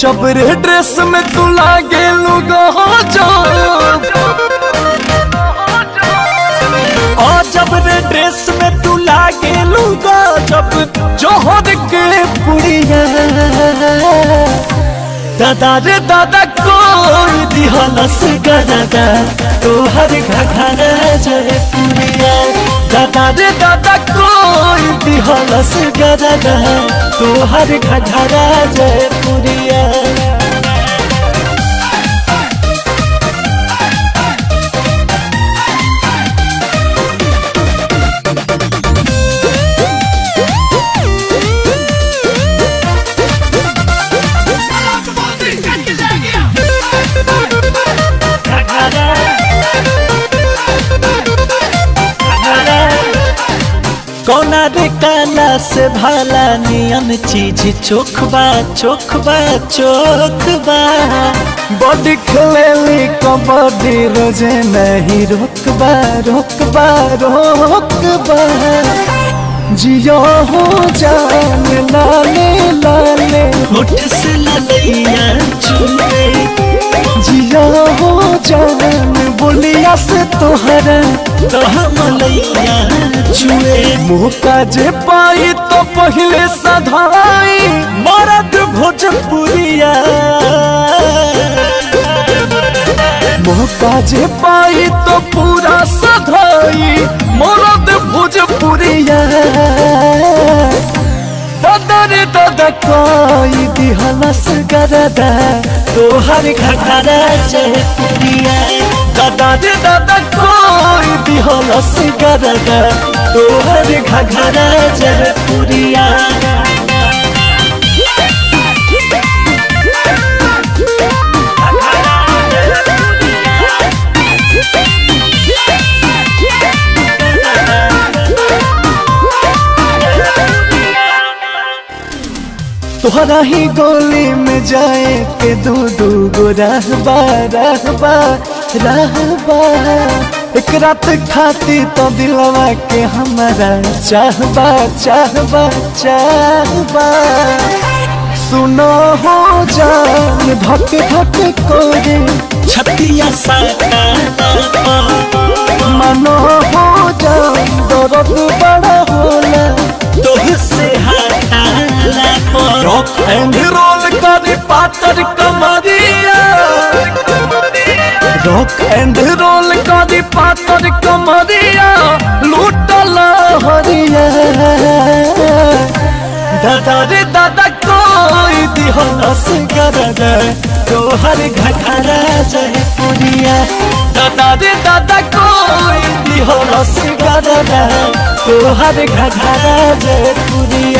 चबरे dress में तू लागे लुग हो जब रे ड्रेस में तू लागे लुग, जब जो हो दिख दादा रे दादा, कोई दिहलस गदादा तोहर घघना जय पुरिया। दादा रे दादा, कोई दिहलस गदादा तोहर घघना जय पुड़िया कौना रे काला से भाला नियन चीज़ चोखबा चोखबा चोखबा बॉडी खेलेली कबड्डी रोज़े नहीं रोकबा रोकबा रोकबा जियो हो जान, लाले लाले। होठ से ललैया चुले बोलिया से तोहरा तो मलैया छुए। मुँह का जे पाई तो पहले सधाई। मरद भोजपुरिया। मौका जे पाई तो पूरा सधाई। मरद भोजपुरिया। बदर दादा कोई दिहलस गरदा तोहर घघरा चहपुरिया दादा रे दादा, कोई दिहलस गरदा तोहर घघरा चहपुरिया तोहरा ही गोली में जाए के दू दू गो रहबा रहबा। एक रात खाती तो दिलवा के हमारा चाहबा चाहबा चाहबा। सुनो हो जान धक धक कोरे। छतिया साटा मनो हो जान दर्द बड़ा होला। तोहसे हटाला रॉक एंड रोल करे पातर रॉक एंड रोल करे पातर कमरिया लूटल हरिया दादा रे दादा कोई दिहलस गरदा तोहर घघरा जय पुरिया दादा रे दादा कोई दिहलस गरदा तोहर घघरा जय पुरिया